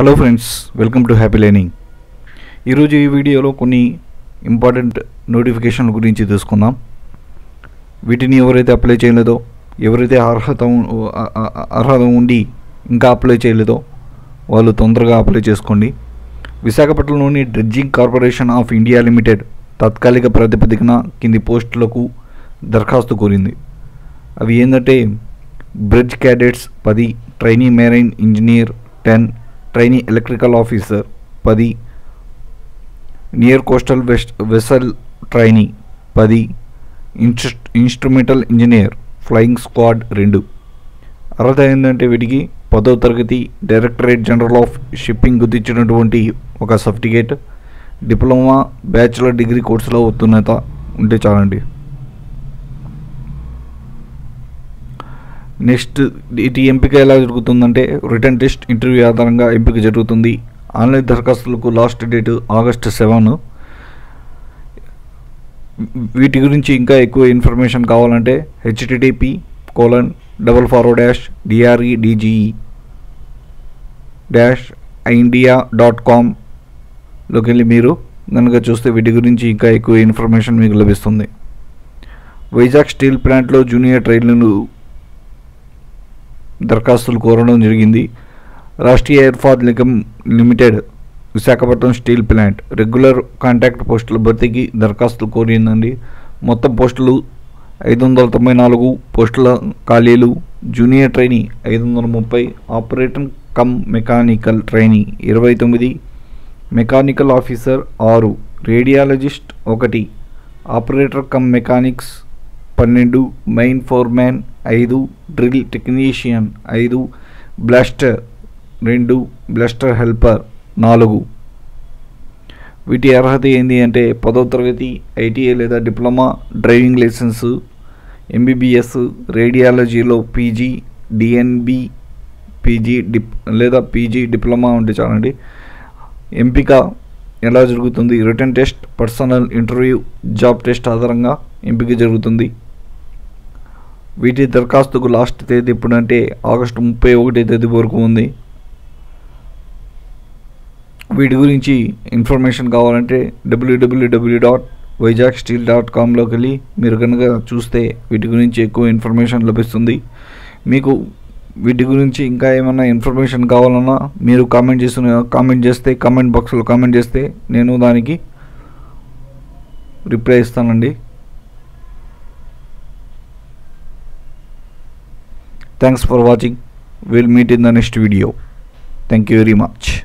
Hello friends welcome to happy learning ఈరోజు ఈ వీడియోలో కొన్ని ఇంపార్టెంట్ నోటిఫికేషన్ల గురించి తెలుసుకుందాం. వీటిని ఎవరైతే అప్లై చేయలేదో ఎవరైతే అర్హత అర్హత ఉండి ఇంకా అప్లై చేయలేదో వాళ్ళు తొందరగా అప్లై చేసుకోండి. విశాఖపట్నంలోని dredging corporation of India limited తాత్కాలిక ప్రాతిపదికన కింది పోస్టులకు దరఖాస్తు కోరింది. అవి ఏంటంటే బ్రిడ్జ్ క్యాడెట్స్ పది trainee marine engineer ten trainee electrical officer పది near coastal west vessel trainee పది ఇన్స్ట్రు ఇన్స్ట్రుమెంటల్ ఇంజనీర్ ఫ్లయింగ్ స్క్వాడ్ రెండు. అర్హత ఏంటంటే వీటికి పదో తరగతి డైరెక్టరేట్ జనరల్ ఆఫ్ షిప్పింగ్ గుర్తించినటువంటి ఒక సర్టిఫికేట్ డిప్లొమా బ్యాచిలర్ డిగ్రీ కోర్సులో ఉత్తీర్ణత ఉంటే చాలండి. నెక్స్ట్ ఇది ఎంపిక ఎలా జరుగుతుందంటే రిటర్న్ టెస్ట్ ఇంటర్వ్యూ ఆధారంగా ఎంపిక జరుగుతుంది. ఆన్లైన్ దరఖాస్తులకు లాస్ట్ డేట్ ఆగస్ట్ సెవెన్. వీటి గురించి ఇంకా ఎక్కువ ఇన్ఫర్మేషన్ కావాలంటే HTTP colon double forward dash DRE DGE dash India dot కామ్లోకి వెళ్ళి మీరు కనుక చూస్తే వీటి గురించి ఇంకా ఎక్కువ ఇన్ఫర్మేషన్ మీకు లభిస్తుంది. వైజాగ్ స్టీల్ ప్లాంట్లో జూనియర్ ట్రైన్లను దరఖాస్తులు కోరడం జరిగింది. Rashtriya ఎయిర్ఫాద్ Nigam limited Visakhapatnam steel plant regular contract పోస్టుల భర్తీకి దరఖాస్తులు కోరిందండి. మొత్తం పోస్టులు ఐదు వందల తొంభై నాలుగు పోస్టుల ఖాళీలు. జూనియర్ ట్రైనీ ఐదు వందల ముప్పై ఆపరేటర్ కమ్ మెకానికల్ ట్రైనీ ఇరవై తొమ్మిది మెకానికల్ ఆఫీసర్ ఆరు రేడియాలజిస్ట్ ఒకటి ఆపరేటర్ కమ్ మెకానిక్స్ పన్నెండు మెయిన్ ఫోర్మ్యాన్ ఐదు డ్రిల్ టెక్నీషియన్ ఐదు బ్లాస్టర్ రెండు బ్లాస్టర్ హెల్పర్ నాలుగు. వీటి అర్హత ఏంటి అంటే పదో తరగతి ఐటీఐ లేదా డిప్లొమా డ్రైవింగ్ లైసెన్స్ ఎంబీబీఎస్ రేడియాలజీలో పీజీ డిఎన్బి పీజీ డిప్ లేదా పీజీ డిప్లొమా ఉంటే చాలండి. ఎంపిక ఎలా జరుగుతుంది? Written test personal interview job test ఆధారంగా ఎంపిక జరుగుతుంది. వీటి దరఖాస్తుకు లాస్ట్ తేదీ ఎప్పుడంటే ఆగస్టు ముప్పై ఒకటి తేదీ వరకు ఉంది. వీటి గురించి ఇన్ఫర్మేషన్ కావాలంటే WWW dot Vizag steel dot కామ్లోకి వెళ్ళి మీరు కనుక చూస్తే వీటి గురించి ఎక్కువ ఇన్ఫర్మేషన్ లభిస్తుంది. మీకు వీటి గురించి ఇంకా ఏమైనా ఇన్ఫర్మేషన్ కావాలన్నా మీరు కామెంట్ చేసిన కామెంట్ చేస్తే కామెంట్ బాక్స్లో కామెంట్ చేస్తే నేను దానికి రిప్లై ఇస్తానండి. Thanks for watching. We'll meet in the next video. Thank you very much.